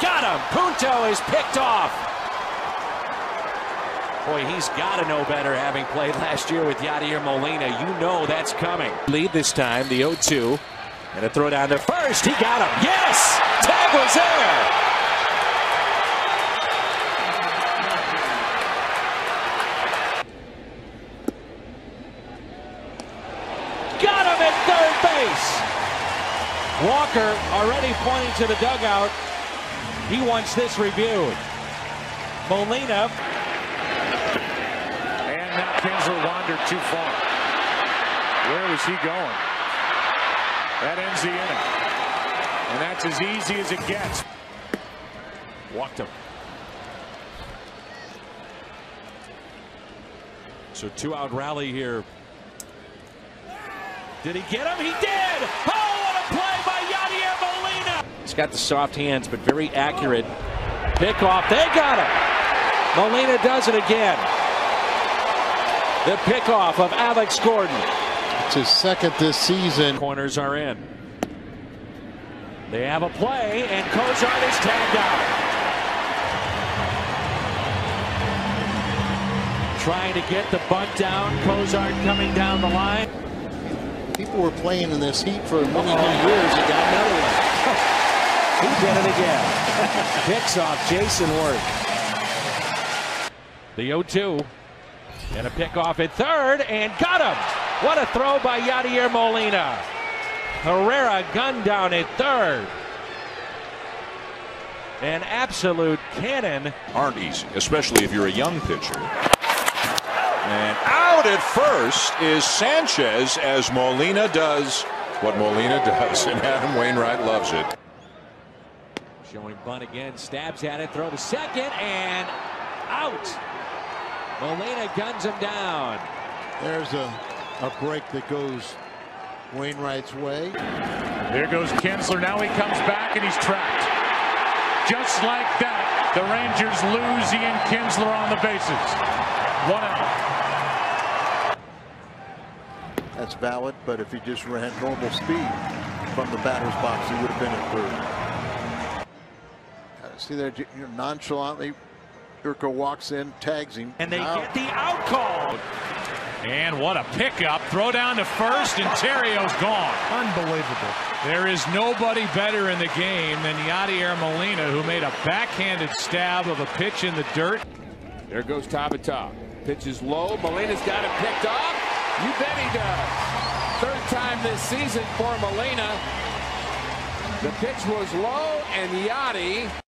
Got him. Punto is picked off. Boy, he's got to know better having played last year with Yadier Molina. You know that's coming. Lead this time, the 0-2. And a throw down to first. He got him. Yes! Tag was there. Got him at third base. Walker already pointing to the dugout. He wants this reviewed. Molina. And now Kinsler wandered too far. Where was he going? That ends the inning. And that's as easy as it gets. Walked him. So two out rally here. Did he get him? He did! Got the soft hands, but very accurate. Pick off. They got him. Molina does it again. The pickoff of Alex Gordon. It's his second this season. Corners are in. They have a play, and Cozart is tagged out. Trying to get the bunt down. Cozart coming down the line. People were playing in this heat for many, many years. He got another one. He did it again. Picks off Jayson Werth. The 0-2. And a pickoff at third, and got him. What a throw by Yadier Molina. Herrera gunned down at third. An absolute cannon. aren't easy, especially if you're a young pitcher. And out at first is Sanchez as Molina does what Molina does, and Adam Wainwright loves it. Showing bunt again, stabs at it, throw to second, and out. Molina guns him down. There's a, a break that goes Wainwright's way. There goes Kinsler. Now he comes back and he's trapped. Just like that, the Rangers lose Ian Kinsler on the bases. One out. That's valid, but if he just ran normal speed from the batter's box, he would have been at third. Uh, See there, nonchalantly, Urco walks in, tags him. And they Out. get the out call. And what a pickup. Throw down to first, and Terrio's gone. Unbelievable. There is nobody better in the game than Yadier Molina, who made a backhanded stab of a pitch in the dirt. There goes Tabata. Pitch is low. Molina's got it picked off. You bet he does. Third time this season for Molina. The pitch was low, and Yadi